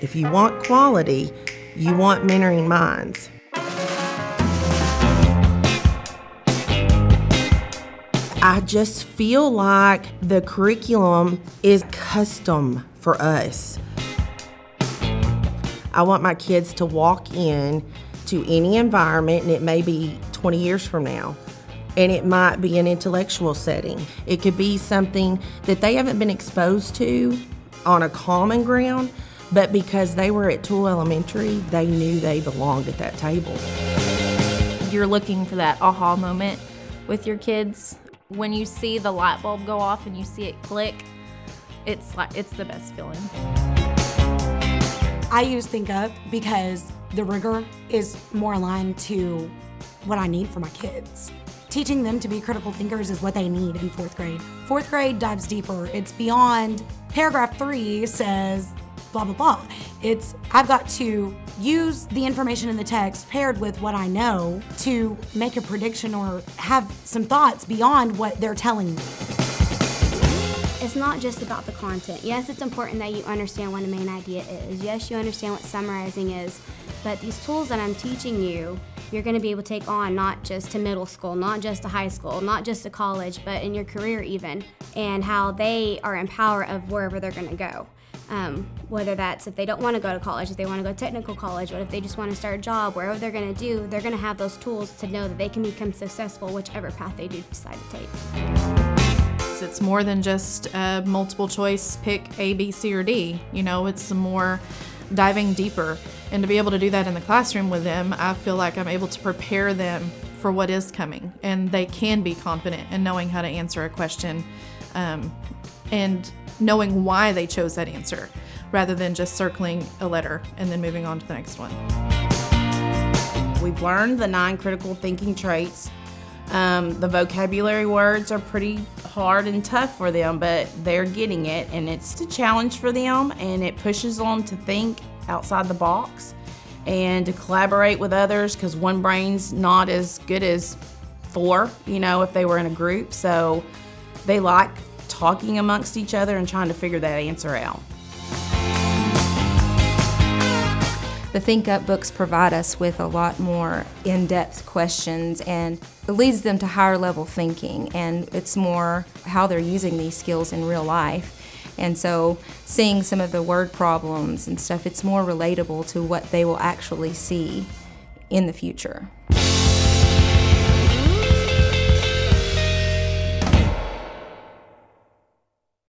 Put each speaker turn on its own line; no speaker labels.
If you want quality, you want mentoring minds. I just feel like the curriculum is custom for us. I want my kids to walk in to any environment, and it may be 20 years from now, and it might be an intellectual setting. It could be something that they haven't been exposed to on a common ground, but because they were at Tool Elementary, they knew they belonged at that table.
You're looking for that aha moment with your kids when you see the light bulb go off and you see it click, it's like it's the best feeling.
I use ThinkUp because the rigor is more aligned to what I need for my kids. Teaching them to be critical thinkers is what they need in fourth grade. Fourth grade dives deeper. It's beyond paragraph three says blah, blah, blah. It's, I've got to use the information in the text paired with what I know to make a prediction or have some thoughts beyond what they're telling me.
It's not just about the content. Yes, it's important that you understand what a main idea is. Yes, you understand what summarizing is. But these tools that I'm teaching you, you're going to be able to take on not just to middle school, not just to high school, not just to college, but in your career even, and how they are in power of wherever they're going to go. Um, whether that's if they don't want to go to college, if they want to go to technical college, or if they just want to start a job, wherever they're going to do, they're going to have those tools to know that they can become successful whichever path they do decide to take.
It's more than just a multiple choice pick A, B, C, or D. You know, it's more diving deeper. And to be able to do that in the classroom with them, I feel like I'm able to prepare them for what is coming. And they can be confident in knowing how to answer a question um, and knowing why they chose that answer rather than just circling a letter and then moving on to the next one.
We've learned the nine critical thinking traits. Um, the vocabulary words are pretty hard and tough for them, but they're getting it, and it's a challenge for them, and it pushes them to think outside the box and to collaborate with others because one brain's not as good as four, you know, if they were in a group. So they like talking amongst each other and trying to figure that answer out.
The Think Up books provide us with a lot more in-depth questions and it leads them to higher level thinking and it's more how they're using these skills in real life. And so seeing some of the word problems and stuff, it's more relatable to what they will actually see in the future.